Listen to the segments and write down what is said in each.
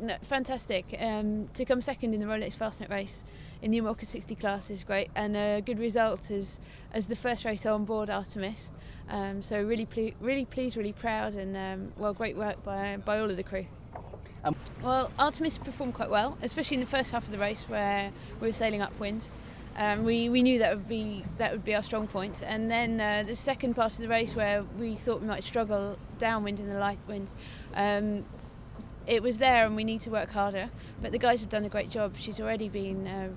no, fantastic. Um, to come second in the Rolex Fastnet race in the IMOCA 60 class is great, and a good result as as the first race on board Artemis. Um, so really, ple- really pleased, really proud, and um, well, great work by by all of the crew. Um, well, Artemis performed quite well, especially in the first half of the race where we were sailing upwind. Um, we, we knew that would be that would be our strong point. point, and then uh, the second part of the race where we thought we might struggle downwind in the light winds, um, it was there and we need to work harder. But the guys have done a great job. She's already been uh,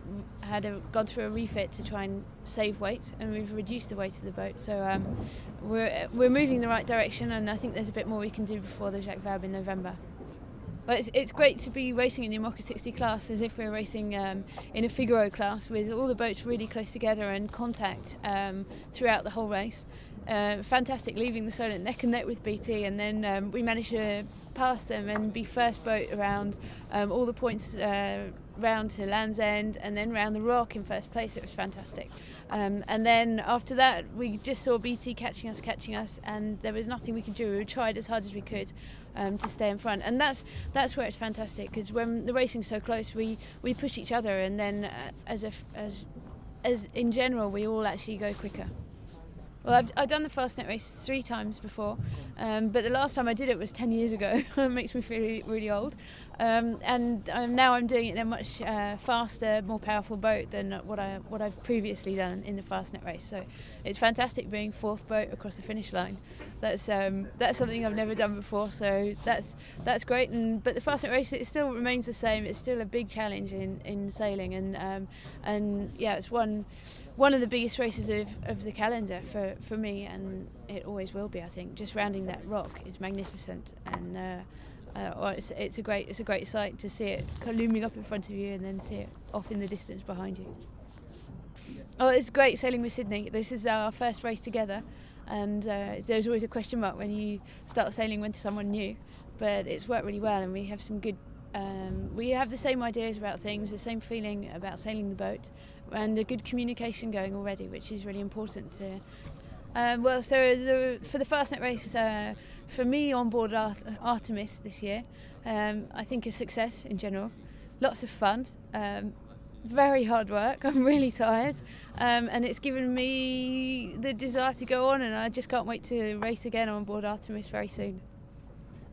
had a, gone through a refit to try and save weight, and we've reduced the weight of the boat. So um, we're we're moving in the right direction, and I think there's a bit more we can do before the Jacques Vabre in November. But it's, it's great to be racing in the IMOCA 60 class as if we're racing um, in a Figaro class with all the boats really close together and contact um, throughout the whole race. Uh, fantastic leaving the Solent neck and neck with BT and then um, we managed to pass them and be first boat around um, all the points uh, round to Land's End and then round the rock in first place. It was fantastic. Um, and then after that, we just saw BT catching us, catching us, and there was nothing we could do. We tried as hard as we could um, to stay in front, and that's that's where it's fantastic because when the racing's so close, we we push each other, and then uh, as if as as in general, we all actually go quicker. Well, I've, I've done the Fastnet race three times before, um, but the last time I did it was 10 years ago. it makes me feel really, really old. Um, and um, now I'm doing it in a much uh, faster, more powerful boat than what, I, what I've previously done in the Fastnet race. So it's fantastic being fourth boat across the finish line. That's, um, that's something I've never done before, so that's, that's great. And, but the Fastnet race, it still remains the same. It's still a big challenge in, in sailing. And, um, and yeah, it's one, one of the biggest races of, of the calendar for, for me, and it always will be. I think just rounding that rock is magnificent, and uh, uh, it's, it's a great it's a great sight to see it looming up in front of you, and then see it off in the distance behind you. Oh, it's great sailing with Sidney. This is our first race together, and uh, there's always a question mark when you start sailing with someone new, but it's worked really well, and we have some good. Um, we have the same ideas about things, the same feeling about sailing the boat, and a good communication going already, which is really important to um, well, so the, for the Fastnet race, uh, for me on board Artemis this year, um, I think a success in general. Lots of fun, um, very hard work. I'm really tired, um, and it's given me the desire to go on, and I just can't wait to race again on board Artemis very soon.